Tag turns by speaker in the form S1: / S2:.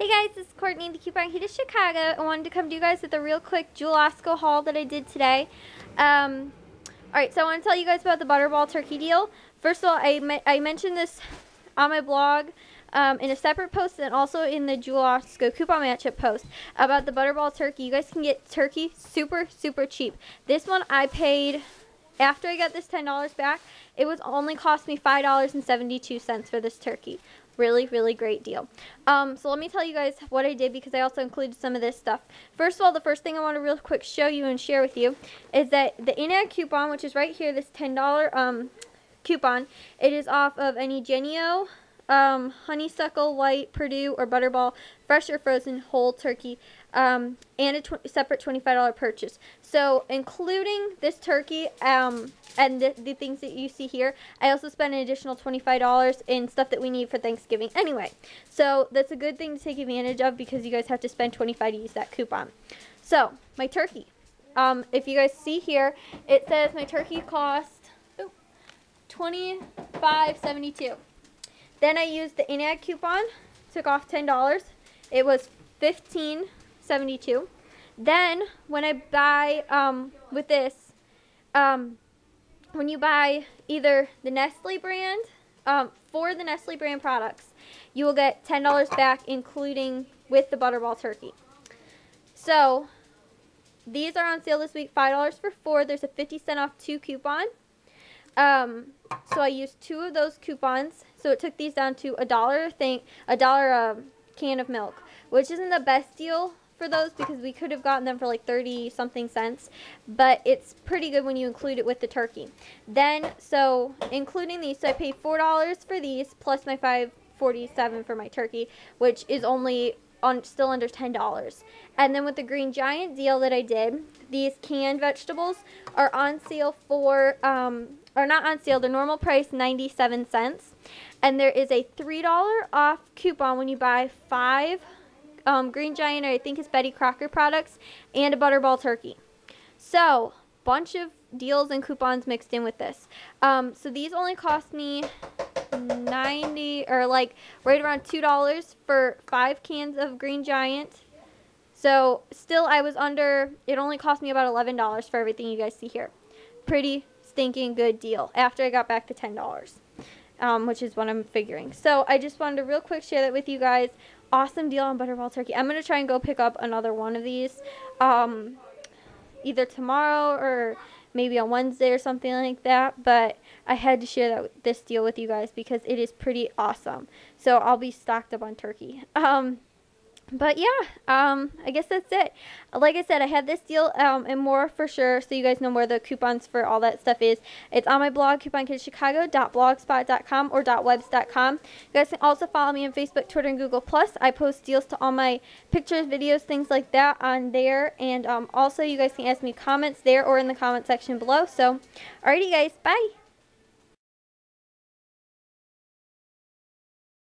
S1: Hey guys, this is Courtney, the Coupon Kid of Chicago. I wanted to come to you guys with a real quick Jewel Osco haul that I did today. Um, Alright, so I want to tell you guys about the Butterball Turkey deal. First of all, I, I mentioned this on my blog um, in a separate post and also in the Jewel Osco coupon matchup post about the Butterball Turkey. You guys can get turkey super, super cheap. This one I paid, after I got this $10 back, it was only cost me $5.72 for this turkey really, really great deal. Um, so let me tell you guys what I did because I also included some of this stuff. First of all, the first thing I want to real quick show you and share with you is that the in-ad coupon, which is right here, this $10 um, coupon, it is off of any Jennie-O, um, honeysuckle, white, Perdue, or butterball, fresh or frozen whole turkey, um, and a tw separate $25 purchase. So including this turkey um, and the, the, things that you see here, I also spent an additional $25 in stuff that we need for Thanksgiving anyway. So that's a good thing to take advantage of because you guys have to spend 25 to use that coupon. So my turkey. Um, if you guys see here, it says my turkey cost $25.72. Then I used the in-ad coupon, took off $10. It was $15.72. Then when I buy um, with this, um, when you buy either the Nestle brand, um, for the Nestle brand products, you will get $10 back including with the Butterball Turkey. So these are on sale this week, $5 for four. There's a 50 cent off two coupon. Um, so I used two of those coupons. So it took these down to a dollar thing, a dollar um, can of milk, which isn't the best deal for those because we could have gotten them for like 30 something cents, but it's pretty good when you include it with the turkey. Then, so including these, so I paid $4 for these plus my 5.47 for my turkey, which is only on still under $10. And then with the Green Giant deal that I did, these canned vegetables are on sale for um, are not on sale. The normal price 97 cents. And there is a $3 off coupon when you buy five um, Green Giant, or I think it's Betty Crocker products, and a Butterball turkey. So, bunch of deals and coupons mixed in with this. Um, so these only cost me 90 or like right around $2 for five cans of Green Giant. So still I was under, it only cost me about $11 for everything you guys see here. Pretty stinking good deal after I got back to $10, um, which is what I'm figuring. So I just wanted to real quick share that with you guys. Awesome deal on Butterball Turkey. I'm going to try and go pick up another one of these um, either tomorrow or maybe on Wednesday or something like that. But I had to share that this deal with you guys because it is pretty awesome. So I'll be stocked up on turkey. Um, but yeah, um, I guess that's it. Like I said, I have this deal um, and more for sure, so you guys know where the coupons for all that stuff is. It's on my blog, couponkidchicago.blogspot.com or .webs.com. You guys can also follow me on Facebook, Twitter, and Google+. I post deals to all my pictures, videos, things like that on there. And um, also, you guys can ask me comments there or in the comment section below. So, alrighty guys, bye!